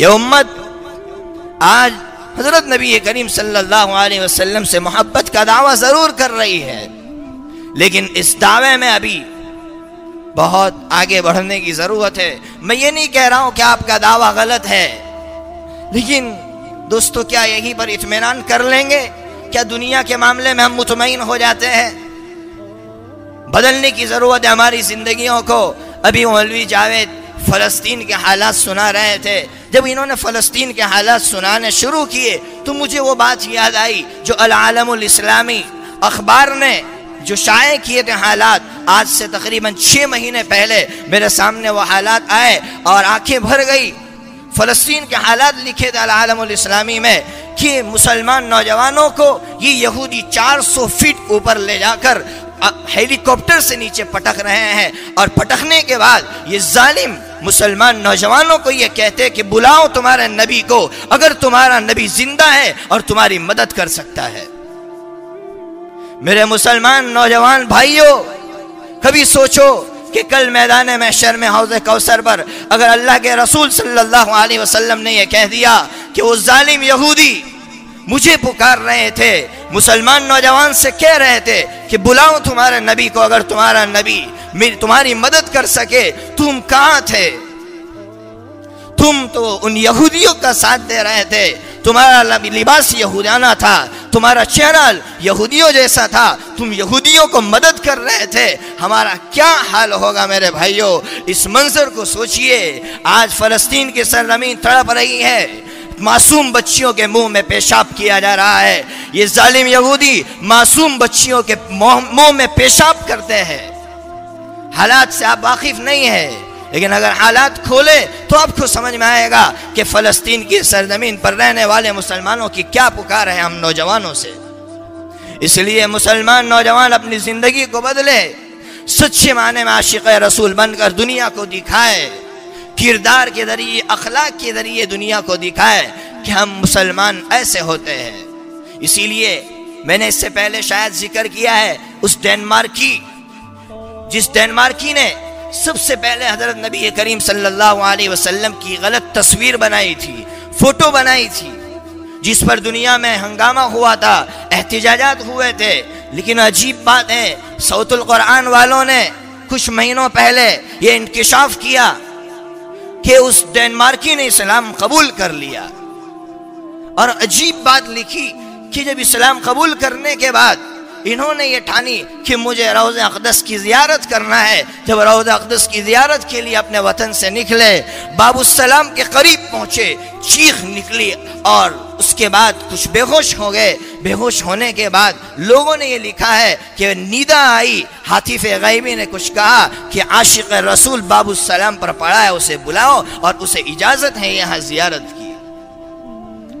ये उम्मत आज हज़रत नबी करीम सल्लल्लाहु अलैहि वसल्लम से मोहब्बत का दावा ज़रूर कर रही है। लेकिन इस दावे में अभी बहुत आगे बढ़ने की ज़रूरत है। मैं ये नहीं कह रहा हूँ कि आपका दावा गलत है। लेकिन दोस्तों, क्या यहीं पर इत्मीनान कर लेंगे? क्या दुनिया के मामले में हम मुतमिन हो जाते हैं? बदलने की ज़रूरत है हमारी जिंदगियों को। अभी मौलवी जावेद फलस्तीन के हालात सुना रहे थे। जब इन्होंने फलस्तीन के हालात सुनाने शुरू किए तो मुझे वो बात याद आई जो अलमुल अखबार ने जो शाये किए थे हालात, आज से तकरीबन छः महीने पहले मेरे सामने वो हालात आए और आँखें भर गई। फ़लस्तीन के हालात लिखे थे अलमुल में कि मुसलमान नौजवानों को ये यहूदी 400 फीट ऊपर ले जाकर हेलीकॉप्टर से नीचे पटक रहे हैं और पटकने के बाद ये जालिम मुसलमान नौजवानों को ये कहते कि बुलाओ तुम्हारे नबी को। अगर तुम्हारा नबी ज़िंदा है और तुम्हारी मदद कर सकता है। मेरे मुसलमान नौजवान भाइयों, कभी सोचो कि कल मैदान महशर में हौज कौसर पर अगर अल्लाह के रसूल सल्लल्लाहु अलैहि वसल्लम ने यह कह दिया कि वो जालिम यहूदी मुझे पुकार रहे थे। मुसलमान नौजवान से कह रहे थे कि बुलाओ तुम्हारे नबी को, अगर तुम्हारा नबी मेरी, तुम्हारी मदद कर सके, तुम कहाँ थे? तुम तो उन यहूदियों का साथ दे रहे थे। तुम्हारा लिबास यहूदाना था। तुम्हारा चेहरा यहूदियों जैसा था। तुम यहूदियों को मदद कर रहे थे। हमारा क्या हाल होगा मेरे भाइयों? इस मंजर को सोचिए। आज फलस्तीन की सरजमीन तड़प रही है। मासूम बच्चियों के मुँह में पेशाब किया जा रहा है। ये जालिम यहूदी मासूम बच्चियों के मुँह में पेशाब करते हैं। हालात से आप वाकिफ नहीं है, लेकिन अगर हालात खोले तो आपको समझ में आएगा कि फ़लस्तीन की सरजमीन पर रहने वाले मुसलमानों की क्या पुकार है हम नौजवानों से। इसलिए मुसलमान नौजवान अपनी ज़िंदगी को बदले सच्चे माने में आशिक रसूल बनकर दुनिया को दिखाए। किरदार के ज़रिए, अखलाक के ज़रिए दुनिया को दिखाए कि हम मुसलमान ऐसे होते हैं। इसीलिए मैंने इससे पहले शायद ज़िक्र किया है उस डेनमार्क, जिस डेनमार्की ने सबसे पहले हज़रत नबी करीम सल्लल्लाहु अलैहि वसल्लम की गलत तस्वीर बनाई थी, फ़ोटो बनाई थी, जिस पर दुनिया में हंगामा हुआ था, एहतजाजात हुए थे। लेकिन अजीब बात है, सऊतुल कुरान वालों ने कुछ महीनों पहले ये इंकशाफ किया कि उस डेनमार्की ने इस्लाम कबूल कर लिया। और अजीब बात लिखी कि जब इस्लाम कबूल करने के बाद इन्होंने ये ठानी कि मुझे रोज़ अकदस की जियारत करना है। जब रोज़ अकदस की जियारत के लिए अपने वतन से निकले बाबूसलाम के करीब पहुँचे, चीख निकली और उसके बाद कुछ बेहोश हो गए। बेहोश होने के बाद लोगों ने ये लिखा है कि नीदा आई हाथिफ गैबी ने कुछ कहा कि आशिक रसूल बाबू सलाम पर पड़ा है, उसे बुलाओ और उसे इजाज़त है, यहाँ जियारत की।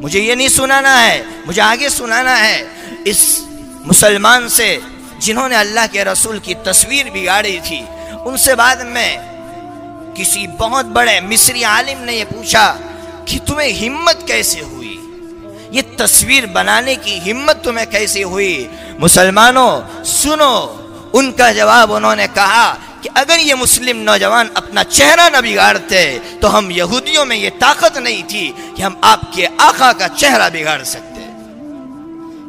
मुझे ये नहीं सुनाना है, मुझे आगे सुनाना है। इस मुसलमान से जिन्होंने अल्लाह के रसूल की तस्वीर बिगाड़ी थी, उनसे बाद में किसी बहुत बड़े मिस्री आलिम ने यह पूछा कि तुम्हें हिम्मत कैसे हुई? ये तस्वीर बनाने की हिम्मत तुम्हें कैसे हुई? मुसलमानों, सुनो। उनका जवाब उन्होंने कहा कि अगर ये मुस्लिम नौजवान अपना चेहरा न बिगाड़ते तो हम यहूदियों में ये ताकत नहीं थी कि हम आपके आका का चेहरा बिगाड़ सकते।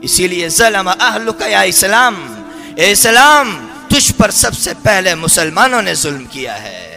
इसीलिए इस्लाम इस्लाम, तुझ पर सबसे पहले मुसलमानों ने जुल्म किया है।